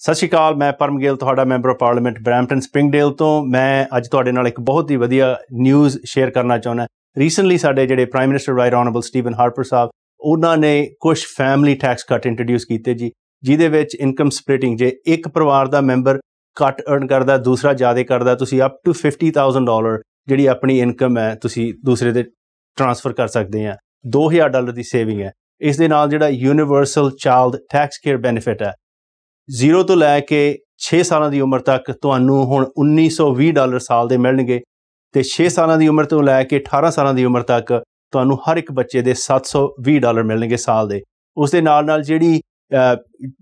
ਸਤਿ ਸ਼੍ਰੀ ਅਕਾਲ, ਮੈਂ ਪਰਮਗਿਲ ਤੁਹਾਡਾ member of parliament Brampton Springdale ਤੋਂ। ਮੈਂ ਅੱਜ ਤੁਹਾਡੇ ਨਾਲ ਇੱਕ ਬਹੁਤ ਹੀ ਵਧੀਆ ਨਿਊਜ਼ ਸ਼ੇਅਰ ਕਰਨਾ ਚਾਹੁੰਦਾ ਰੀਸੈਂਟਲੀ ਸਾਡੇ ਜਿਹੜੇ prime minister right honourable Stephen Harper ਸਾਹਿਬ, ਉਹਨਾਂ ਨੇ ਕੁਝ ਫੈਮਿਲੀ ਟੈਕਸ ਕੱਟ ਇੰਟਰੋਡਿਊਸ ਕੀਤੇ ਜੀ, ਜਿਹਦੇ ਵਿੱਚ ਇਨਕਮ ਸਪਲਿਟਿੰਗ ਜੇ ਇੱਕ ਪਰਿਵਾਰ ਦਾ ਮੈਂਬਰ ਘੱਟ ਅਰਨ ਕਰਦਾ, ਦੂਸਰਾ ਜ਼ਿਆਦਾ ਕਰਦਾ, ਤੁਸੀਂ ਅਪ ਟੂ 50000 ਡਾਲਰ ਜਿਹੜੀ ਆਪਣੀ ਇਨਕਮ ਹੈ, ਤੁਸੀਂ ਦੂਸਰੇ ਦੇ ਟ੍ਰਾਂਸਫਰ ਕਰ ਸਕਦੇ ਆ। 2000 ਡਾਲਰ ਦੀ ਸੇਵਿੰਗ ਹੈ। ਇਸ ਦੇ ਨਾਲ ਜਿਹੜਾ universal child tax care benefit ਹੈ 0 ਤੋਂ ਲੈ ਕੇ 6 ਸਾਲਾਂ ਦੀ ਉਮਰ ਤੱਕ ਤੁਹਾਨੂੰ ਹੁਣ 1920 ਡਾਲਰ ਸਾਲ ਦੇ ਮਿਲਣਗੇ ਤੇ 6 ਸਾਲਾਂ ਦੀ ਉਮਰ ਤੋਂ ਲੈ ਕੇ 18 ਸਾਲਾਂ ਦੀ ਉਮਰ ਤੱਕ ਤੁਹਾਨੂੰ ਹਰ ਇੱਕ ਬੱਚੇ ਦੇ 720 ਡਾਲਰ ਮਿਲਣਗੇ ਸਾਲ ਦੇ। ਉਸ ਦੇ ਨਾਲ ਨਾਲ ਜਿਹੜੀ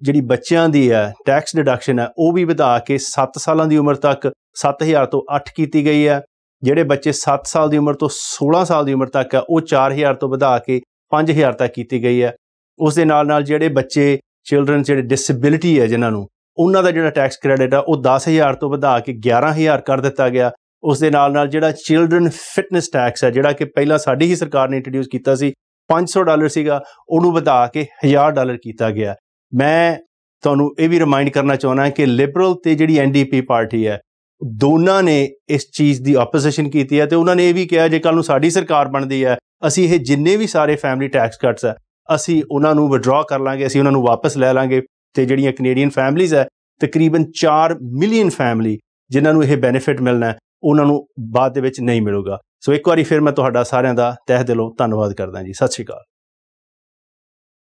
ਜਿਹੜੀ ਬੱਚਿਆਂ ਦੀ ਹੈ ਟੈਕਸ ਡਿਡਕਸ਼ਨ ਹੈ, ਉਹ ਵੀ ਵਧਾ ਕੇ 7 ਸਾਲਾਂ ਦੀ ਉਮਰ ਤੱਕ 7000 ਤੋਂ 8 ਕੀਤੀ ਗਈ ਹੈ। ਜਿਹੜੇ ਬੱਚੇ 7 ਸਾਲ ਦੀ ਉਮਰ ਤੋਂ 16 ਸਾਲ ਦੀ ਉਮਰ ਤੱਕ ਹੈ, ਉਹ 4000 ਤੋਂ ਵਧਾ ਕੇ 5000 ਤੱਕ ਕੀਤੀ ਗਈ ਹੈ। ਉਸ ਦੇ ਨਾਲ ਨਾਲ ਜਿਹੜੇ ਬੱਚੇ ਚਿਲਡਰਨ ਜਿਹੜੇ ਡਿਸੇਬਿਲਿਟੀ ਹੈ ਜਿਨ੍ਹਾਂ ਨੂੰ, ਉਹਨਾਂ ਦਾ ਜਿਹੜਾ ਟੈਕਸ ਕ੍ਰੈਡਿਟ ਆ, ਉਹ 10000 ਤੋਂ ਵਧਾ ਕੇ 11000 ਕਰ ਦਿੱਤਾ ਗਿਆ। ਉਸ ਦੇ ਨਾਲ ਨਾਲ ਜਿਹੜਾ ਚਿਲਡਰਨ ਫਿਟਨੈਸ ਟੈਕਸ ਹੈ, ਜਿਹੜਾ ਕਿ ਪਹਿਲਾਂ ਸਾਡੀ ਹੀ ਸਰਕਾਰ ਨੇ ਇੰਟਰੋਡਿਊਸ ਕੀਤਾ ਸੀ 500 ਡਾਲਰ ਸੀਗਾ, ਉਹਨੂੰ ਵਧਾ ਕੇ 1000 ਡਾਲਰ ਕੀਤਾ ਗਿਆ। ਮੈਂ ਤੁਹਾਨੂੰ ਇਹ ਵੀ ਰਿਮਾਈਂਡ ਕਰਨਾ ਚਾਹੁੰਦਾ ਕਿ ਲਿਬਰਲ ਤੇ ਜਿਹੜੀ ਐਨਡੀਪੀ ਪਾਰਟੀ ਹੈ, ਦੋਨਾਂ ਨੇ ਇਸ ਚੀਜ਼ ਦੀ ਆਪੋਜੀਸ਼ਨ ਕੀਤੀ ਹੈ ਤੇ ਉਹਨਾਂ ਨੇ ਇਹ ਵੀ ਕਿਹਾ, ਜੇ ਕੱਲ ਨੂੰ ਸਾਡੀ ਸਰਕਾਰ ਬਣਦੀ ਹੈ, ਅਸੀਂ ਇਹ ਜਿੰਨੇ ਵੀ ਸਾਰੇ ਫੈਮਿਲੀ ਟੈਕਸ ਕੱਟਸ ਹੈ ਅਸੀਂ ਉਹਨਾਂ ਨੂੰ ਵਿਡਰਾ ਕਰ ਲਾਂਗੇ, ਅਸੀਂ ਉਹਨਾਂ ਨੂੰ ਵਾਪਸ ਲੈ ਲਾਂਗੇ। ਤੇ ਜਿਹੜੀਆਂ ਕੈਨੇਡੀਅਨ ਫੈਮਲੀਆਂ ਹੈ, ਤਕਰੀਬਨ 4 ਮਿਲੀਅਨ ਫੈਮਲੀ ਜਿਨ੍ਹਾਂ ਨੂੰ ਇਹ ਬੈਨੀਫਿਟ ਮਿਲਣਾ ਹੈ, ਉਹਨਾਂ ਨੂੰ ਬਾਅਦ ਦੇ ਵਿੱਚ ਨਹੀਂ ਮਿਲੂਗਾ। ਸੋ ਇੱਕ ਵਾਰੀ ਫਿਰ ਮੈਂ ਤੁਹਾਡਾ ਸਾਰਿਆਂ ਦਾ ਤਹਿ ਦਿਲੋਂ ਧੰਨਵਾਦ ਕਰਦਾ ਜੀ। ਸਤਿ ਸ਼੍ਰੀ ਅਕਾਲ।